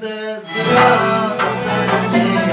the zoo.